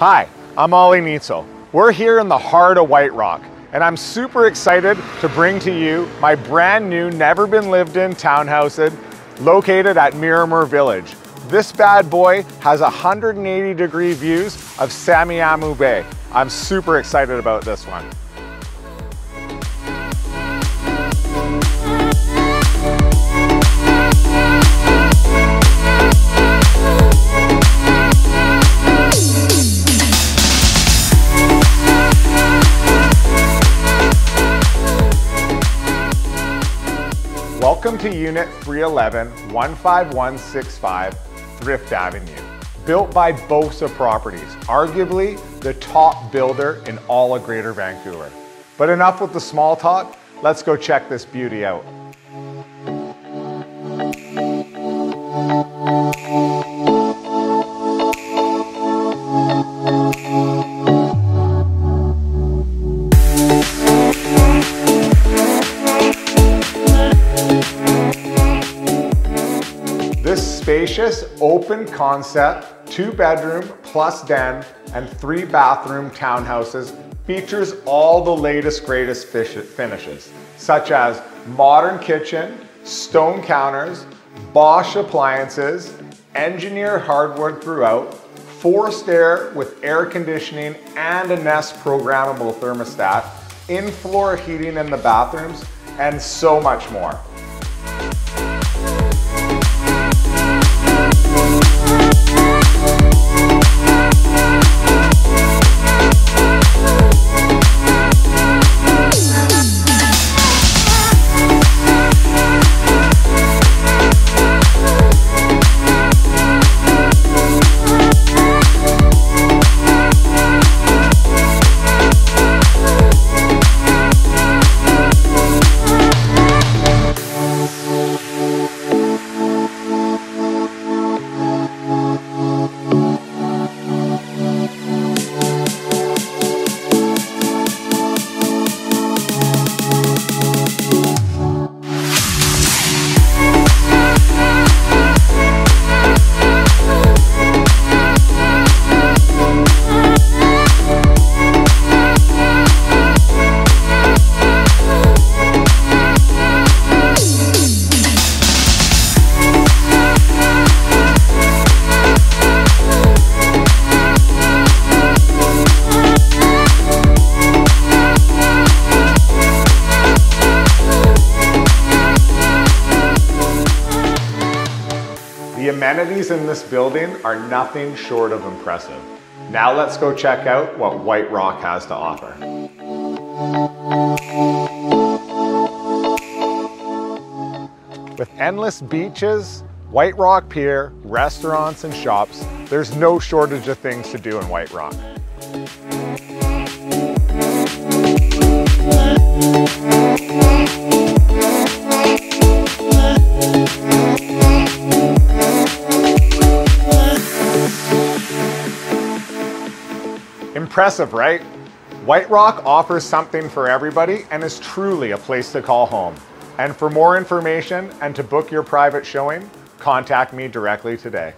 Hi, I'm Ollie Nietzel. We're here in the heart of White Rock, and I'm super excited to bring to you my brand new, never been lived in townhouse located at Miramar Village. This bad boy has 180 degree views of Semiahmoo Bay. I'm super excited about this one. Welcome to Unit 311, 15165 Thrift Avenue. Built by Bosa Properties, arguably the top builder in all of Greater Vancouver. But enough with the small talk, let's go check this beauty out. Spacious, open concept, two bedroom plus den and three bathroom townhouses features all the latest greatest finishes, such as modern kitchen, stone counters, Bosch appliances, engineered hardwood throughout, forced air with air conditioning and a Nest programmable thermostat, in-floor heating in the bathrooms, and so much more. The amenities in this building are nothing short of impressive. Now let's go check out what White Rock has to offer. With endless beaches, White Rock Pier, restaurants and shops, there's no shortage of things to do in White Rock. Impressive, right? White Rock offers something for everybody and is truly a place to call home. And for more information and to book your private showing, contact me directly today.